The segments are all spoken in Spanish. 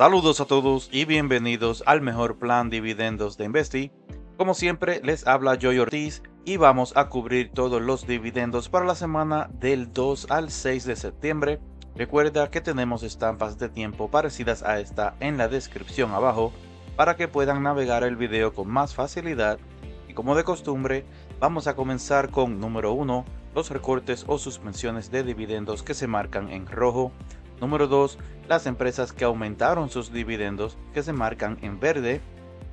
Saludos a todos y bienvenidos al mejor plan dividendos de Investi. Como siempre les habla Joy Ortiz y vamos a cubrir todos los dividendos para la semana del 2 al 6 de septiembre. Recuerda que tenemos estampas de tiempo parecidas a esta en la descripción abajo para que puedan navegar el video con más facilidad. Y como de costumbre, vamos a comenzar con número 1, los recortes o suspensiones de dividendos que se marcan en rojo. Número 2, las empresas que aumentaron sus dividendos que se marcan en verde.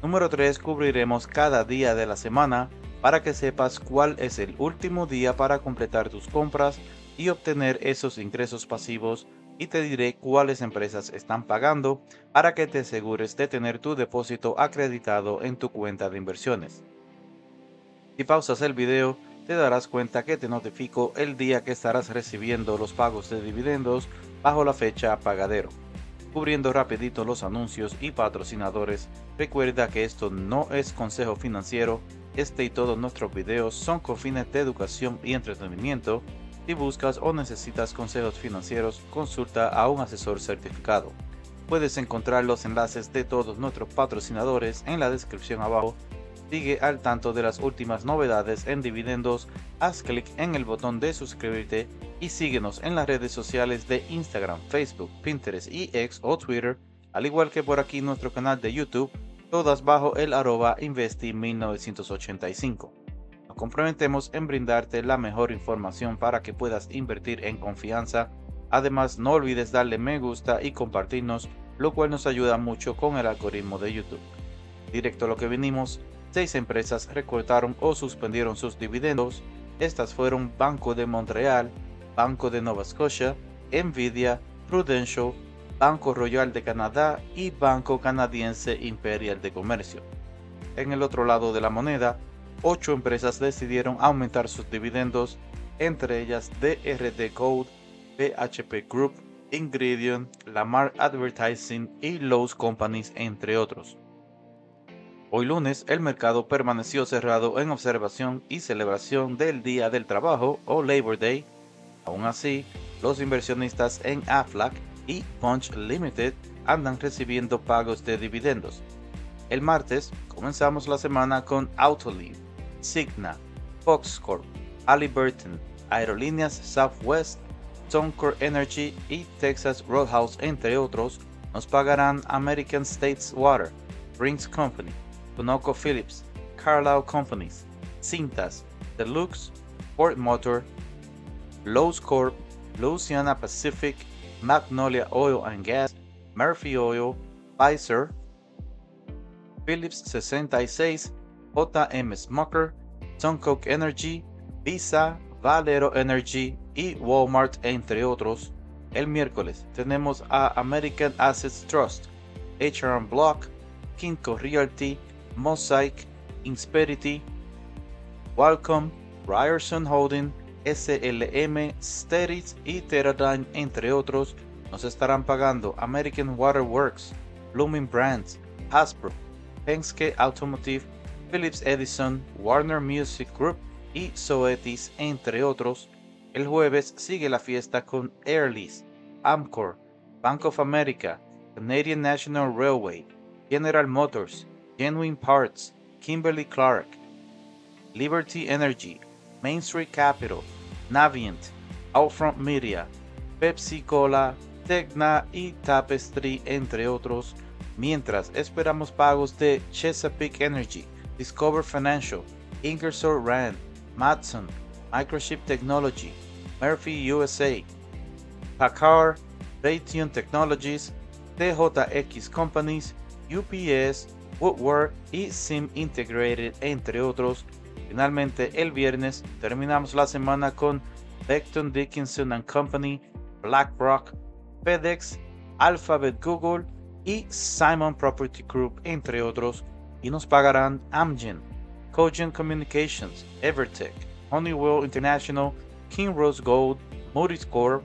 Número 3, cubriremos cada día de la semana para que sepas cuál es el último día para completar tus compras y obtener esos ingresos pasivos y te diré cuáles empresas están pagando para que te asegures de tener tu depósito acreditado en tu cuenta de inversiones. Si pausas el video, te darás cuenta que te notifico el día que estarás recibiendo los pagos de dividendos bajo la fecha pagadero. Cubriendo rapidito los anuncios y patrocinadores, recuerda que esto no es consejo financiero, este y todos nuestros videos son con fines de educación y entretenimiento. Si buscas o necesitas consejos financieros, consulta a un asesor certificado. Puedes encontrar los enlaces de todos nuestros patrocinadores en la descripción abajo Sigue al tanto de las últimas novedades en dividendos, haz clic en el botón de suscribirte y síguenos en las redes sociales de Instagram, Facebook, Pinterest y X o Twitter, al igual que por aquí nuestro canal de YouTube, todas bajo el arroba investi1985. Nos comprometemos en brindarte la mejor información para que puedas invertir en confianza. Además, no olvides darle me gusta y compartirnos, lo cual nos ayuda mucho con el algoritmo de YouTube. Directo a lo que venimos, seis empresas recortaron o suspendieron sus dividendos. Estas fueron Banco de Montreal, Banco de Nova Scotia, Nvidia, Prudential, Banco Royal de Canadá y Banco Canadiense Imperial de Comercio. En el otro lado de la moneda, ocho empresas decidieron aumentar sus dividendos, entre ellas DRD Code, PHP Group, Ingredient, Lamar Advertising y Lowe's Companies, entre otros. Hoy lunes el mercado permaneció cerrado en observación y celebración del Día del Trabajo o Labor Day. Aún así, los inversionistas en Aflac y Punch Limited andan recibiendo pagos de dividendos. El martes comenzamos la semana con Autoliv, Cigna, Fox Corp, Halliburton, Aerolíneas Southwest, Suncor Energy y Texas Roadhouse, entre otros, nos pagarán American States Water, Brinks Company, Phillips, Carlisle Companies, Cintas, Deluxe, Ford Motor, Lowe's Corp, Louisiana Pacific, Magnolia Oil and Gas, Murphy Oil, Pfizer, Phillips 66, JM Smucker, Suncoke Energy, Visa, Valero Energy y Walmart, entre otros. El miércoles tenemos a American Assets Trust, HRM Block, Kinko Realty, Mosaic, Insperity, Welcome, Ryerson Holding, SLM, Steris y Teradyne, entre otros, nos estarán pagando American Water Works, Blooming Brands, Hasbro, Penske Automotive, Philips Edison, Warner Music Group y Zoetis, entre otros. El jueves sigue la fiesta con Airlease, Amcor, Bank of America, Canadian National Railway, General Motors, Genuine Parts, Kimberly Clark, Liberty Energy, Main Street Capital, Navient, Outfront Media, Pepsi Cola, Tecna y Tapestry, entre otros, mientras esperamos pagos de Chesapeake Energy, Discover Financial, Ingersoll Rand, Matson, Microchip Technology, Murphy USA, Packard, Raytheon Technologies, TJX Companies, UPS, Woodward y Sim Integrated, entre otros. Finalmente, el viernes terminamos la semana con Beckton Dickinson Company, BlackRock, FedEx, Alphabet Google y Simon Property Group, entre otros, y nos pagarán Amgen, Cogent Communications, Evertech, Honeywell International, King Rose Gold, Moody's Corp,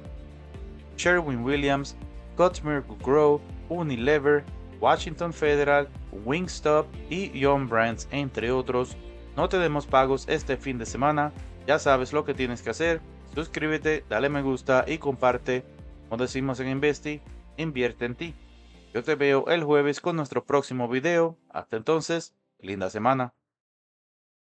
Sherwin Williams, Guttmer Grow, Unilever, Washington Federal, Wingstop y Young Brands, entre otros. No tenemos pagos este fin de semana. Ya sabes lo que tienes que hacer. Suscríbete, dale me gusta y comparte. Como decimos en Investi, invierte en ti. Yo te veo el jueves con nuestro próximo video. Hasta entonces, linda semana.